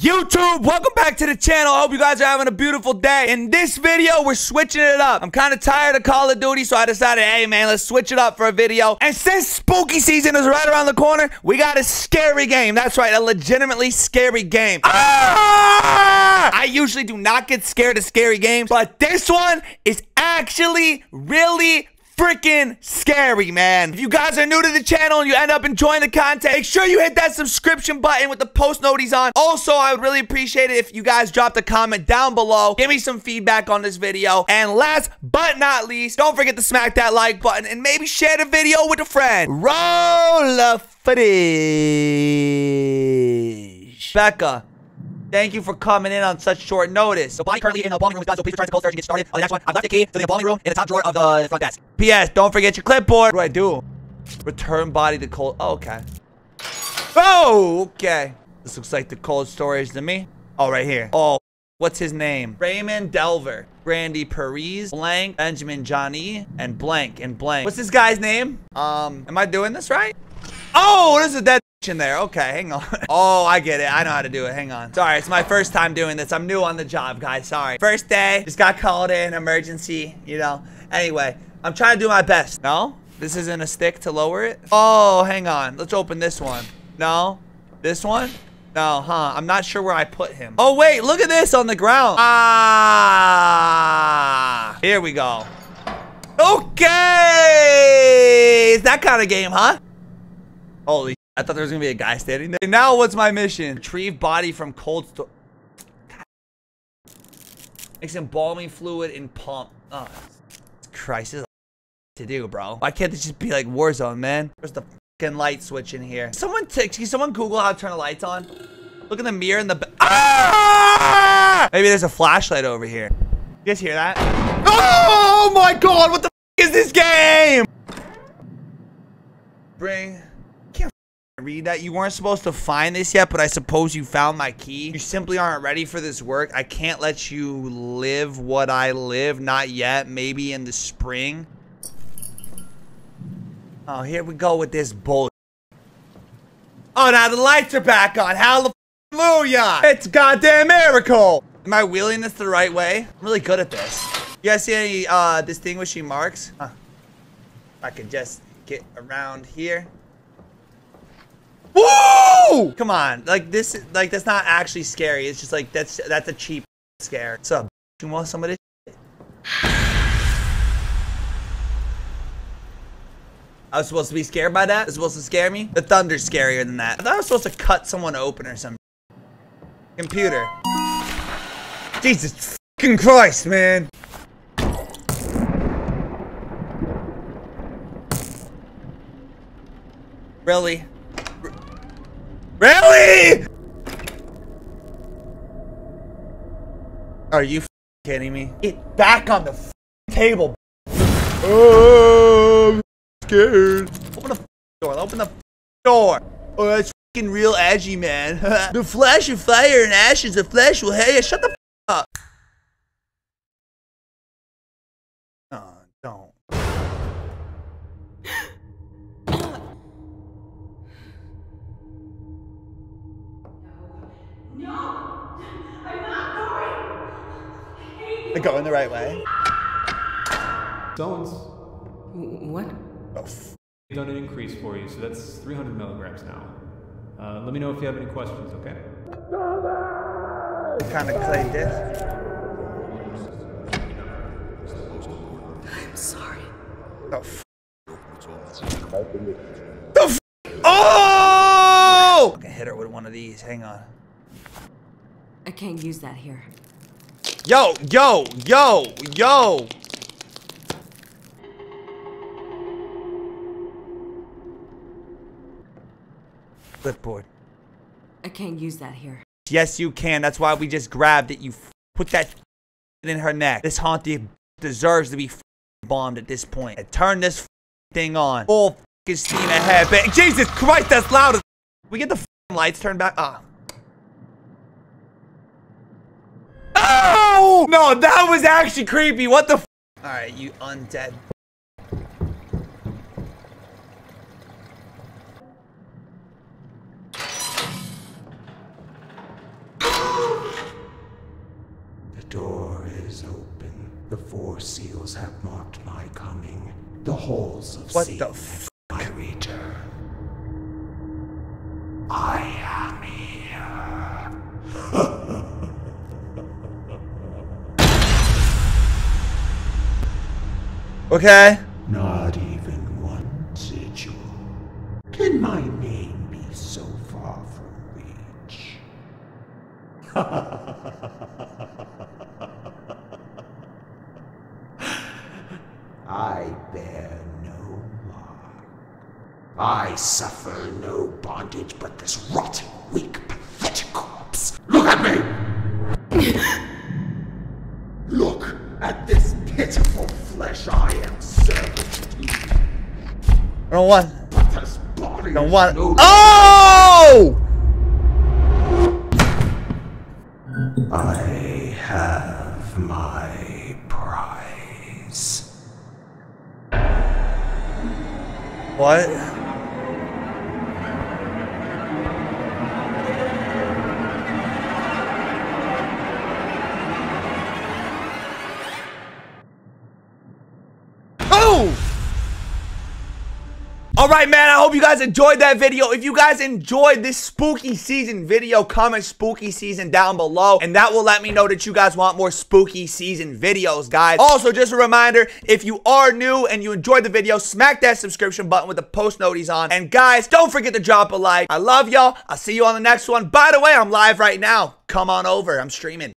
YouTube, welcome back to the channel. I hope you guys are having a beautiful day. In this video, we're switching it up. I'm kind of tired of Call of Duty, so I decided, hey man, let's switch it up for a video. And since spooky season is right around the corner, we got a scary game. That's right, a legitimately scary game. Ah! I usually do not get scared of scary games, but this one is actually really freaking scary, man. If you guys are new to the channel and you end up enjoying the content, make sure you hit that subscription button with the post noties on. Also, I would really appreciate it if you guys dropped a comment down below. Give me some feedback on this video. And last but not least, don't forget to smack that like button and maybe share the video with a friend. Roll the footage. Becca. Thank you for coming in on such short notice. So body currently in the embalming room is done, so please return to cold storage and get started. On the next one, I've left the key to the embalming room in the top drawer of the front desk. P.S. Don't forget your clipboard. What do I do? Return body to cold. Oh, okay. Oh, okay. This looks like the cold storage to me. Oh, right here. Oh, what's his name? Raymond Delver. Randy Paris, blank, Benjamin Johnny, and blank, and blank. What's this guy's name? Um, am I doing this right? Oh, there's a dead in there. Okay, hang on. oh, I get it. I know how to do it. Hang on. Sorry, it's my first time doing this. I'm new on the job, guys. Sorry. First day, just got called in, emergency, you know. Anyway, I'm trying to do my best. No? This isn't a stick to lower it? Oh, hang on. Let's open this one. No? This one? No, huh? I'm not sure where I put him. Oh, wait. Look at this on the ground. Ah. Here we go. Okay. It's that kind of game, huh? Holy I thought there was gonna be a guy standing there. Now what's my mission? Retrieve body from cold store. Mix embalming fluid and pump. Oh, Christ, this is to do, bro. Why can't this just be like Warzone, man? Where's the fucking light switch in here? Someone, can someone Google how to turn the lights on? Look in the mirror in the. Ah! Maybe there's a flashlight over here. You guys hear that? Oh my God! What the is this game? Bring read that. You weren't supposed to find this yet, but I suppose you found my key. You simply aren't ready for this work. I can't let you live what I live. Not yet. Maybe in the spring. Oh, here we go with this bull. Oh, now the lights are back on. Hallelujah. It's goddamn miracle. Am I wheeling this the right way? I'm really good at this. You guys see any uh, distinguishing marks? Huh. I can just get around here. Woo! Come on, like this, like that's not actually scary. It's just like that's that's a cheap scare. What's up? You want some of this? I was supposed to be scared by that? It's supposed to scare me? The thunder's scarier than that. I thought I was supposed to cut someone open or something. Computer. Jesus fucking Christ, man. Really? Really? Are you kidding me? Get back on the table. Oh, I'm scared. Open the door. Open the door. Oh, that's fucking real edgy, man. the flash of fire and ashes, the flesh will hey, shut the up. Oh, don't. They're going the right way. Stones. What? Oh, We've done an increase for you, so that's 300 milligrams now. Uh, let me know if you have any questions, okay? kind of clay this. I'm sorry. Oh, f the f oh! I can hit her with one of these. Hang on. I can't use that here. Yo, yo, yo, yo. Clipboard. I can't use that here. Yes, you can. That's why we just grabbed it. You put that in her neck. This haunted deserves to be bombed at this point. And turn this thing on. Full steam ahead. Jesus Christ, that's loud. as We get the lights turned back. Ah. No! That was actually creepy. What the Alright, you undead. the door is open. The four seals have marked my coming. The halls of What the Okay. Not even one sigil. Can my name be so far from reach? I bear no mark. I suffer no bondage but this rotten, don't want. But this body I don't want. Oh! I have my prize. What? Oh! Alright man, I hope you guys enjoyed that video. If you guys enjoyed this spooky season video, comment spooky season down below. And that will let me know that you guys want more spooky season videos, guys. Also, just a reminder, if you are new and you enjoyed the video, smack that subscription button with the post noties on. And guys, don't forget to drop a like. I love y'all. I'll see you on the next one. By the way, I'm live right now. Come on over. I'm streaming.